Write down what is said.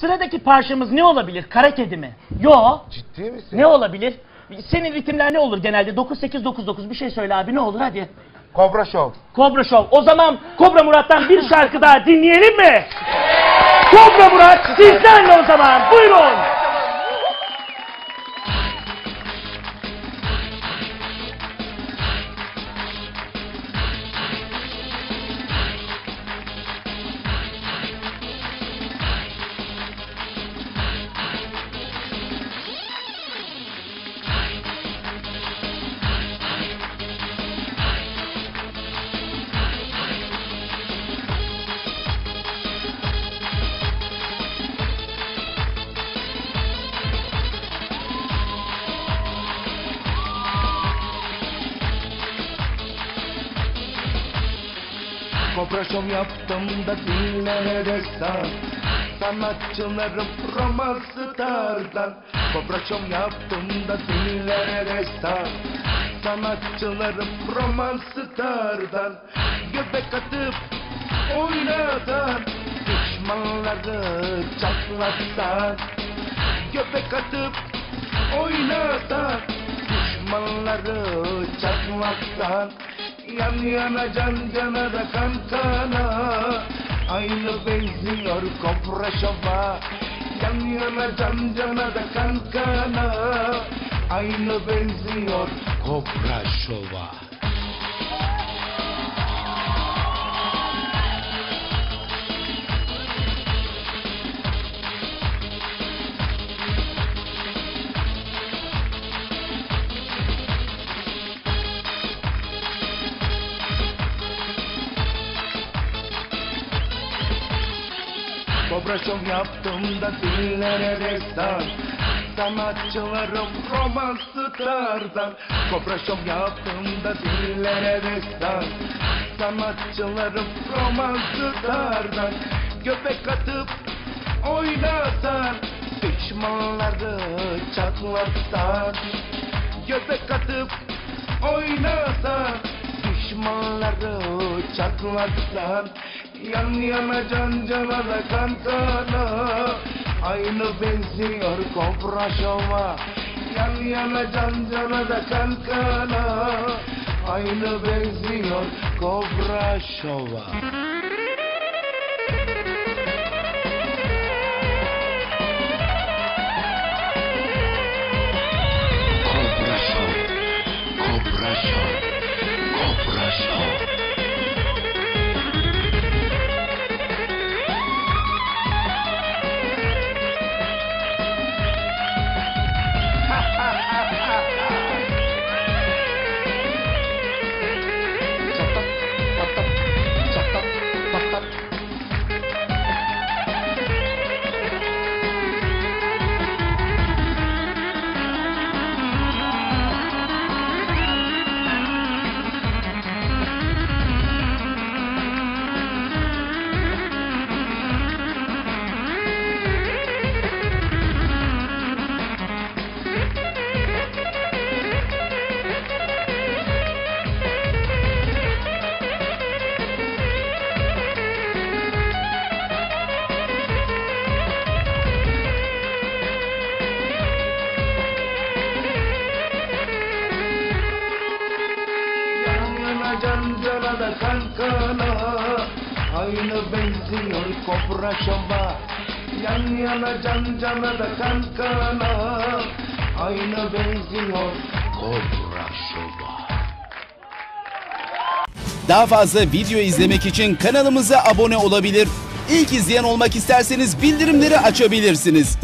Sıradaki parçamız ne olabilir? Kara kedi mi? Yo. Ciddi misin? Ne olabilir? Senin ritimler ne olur genelde? 9-8-9-9 bir şey söyle abi ne olur hadi. Kobra Show. Kobra Show. O zaman Kobra Murat'tan bir şarkı daha dinleyelim mi? Kobra Murat sizlerle o zaman. Kobraşom yaptım da dillere destan Sanatçılarım romansı tarzdan Kobraşom yaptım da dillere destan Sanatçılarım romansı tarzdan Göbek atıp oynatan Düşmanları çatlatan Göbek atıp oynatan Düşmanları çatlatan Yan yana can cana da kan kana Aynı benziyor kobra şova Yan yana can cana da kan kana Aynı benziyor kobra Kobra şov yaptım da dillere destan Sanatçılarım romansı tarzan Kobra şov yaptım da dillere destan Sanatçılarım romansı tarzan Göbek atıp oynatan Düşmanları çatlatan Göbek atıp oynatan Düşmanları çatlatan Yan yana can cana da kan kana Aynı benziyor kobra şova Yan yana can cana da kan kana Aynı benziyor kobra şova kana Aynı benziyor kobra şova Yan yana can cana da kan kana Aynı benziyor kobra şova Daha fazla video izlemek için kanalımıza abone olabilir. İlk izleyen olmak isterseniz bildirimleri açabilirsiniz.